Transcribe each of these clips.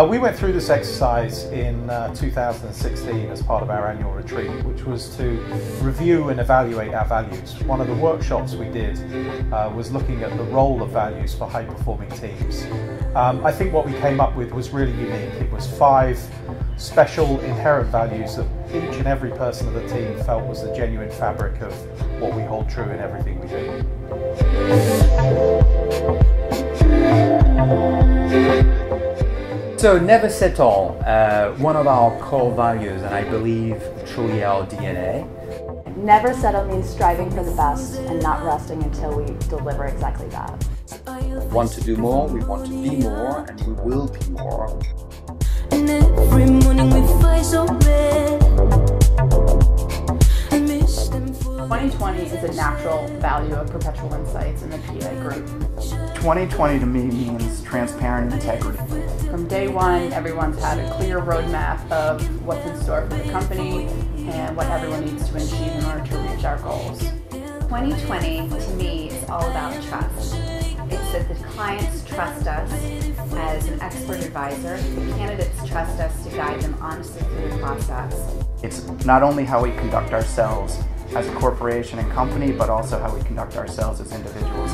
Uh, we went through this exercise in uh, 2016 as part of our annual retreat, which was to review and evaluate our values. One of the workshops we did uh, was looking at the role of values for high performing teams. Um, I think what we came up with was really unique. It was five special inherent values that each and every person of the team felt was the genuine fabric of what we hold true in everything we do. So never settle, uh, one of our core values and I believe truly our DNA. Never settle means striving for the best and not resting until we deliver exactly that. We want to do more, we want to be more and we will be more. And every morning we fight so bad. I miss them for 2020 is a natural value of Perpetual Insights in the PA group. 2020 to me means transparent integrity. From day one, everyone's had a clear roadmap of what's in store for the company and what everyone needs to achieve in order to reach our goals. 2020 to me is all about trust. It's that the clients trust us as an expert advisor, the candidates trust us to guide them honestly through the process. It's not only how we conduct ourselves as a corporation and company, but also how we conduct ourselves as individuals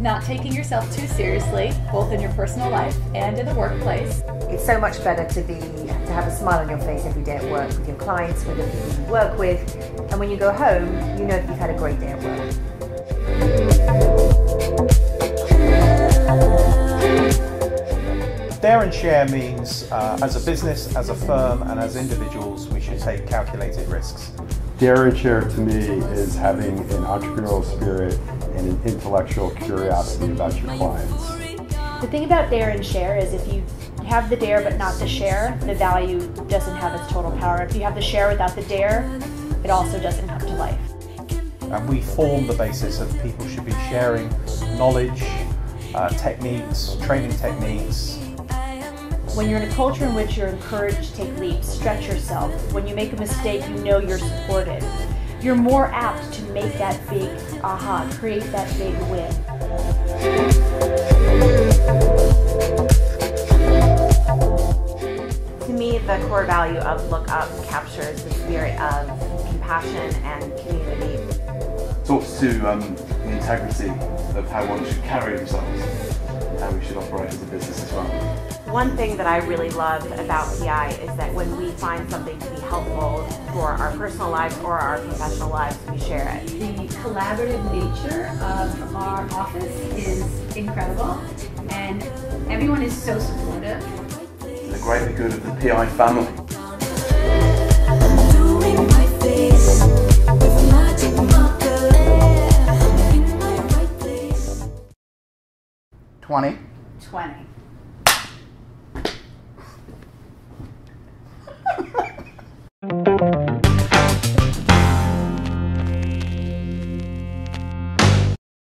not taking yourself too seriously, both in your personal life and in the workplace. It's so much better to be to have a smile on your face every day at work with your clients, with the people you work with, and when you go home, you know that you've had a great day at work. Dare and share means uh, as a business, as a firm, and as individuals, we should take calculated risks. Dare and share to me is having an entrepreneurial spirit and an intellectual curiosity about your clients. The thing about dare and share is if you have the dare but not the share, the value doesn't have its total power. If you have the share without the dare, it also doesn't come to life. And we form the basis of people should be sharing knowledge, uh, techniques, training techniques, When you're in a culture in which you're encouraged to take leaps, stretch yourself, when you make a mistake, you know you're supported. You're more apt to make that big aha, create that big win. To me, the core value of Look Up captures the spirit of compassion and community. talks to um, the integrity of how one should carry themselves and how we should operate as a business as well. One thing that I really love about PI is that when we find something to be helpful for our personal lives or our professional lives, we share it. The collaborative nature of our office is incredible and everyone is so supportive. For the greater good of the PI family. doing my